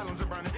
Asylums are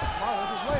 Marlins is late.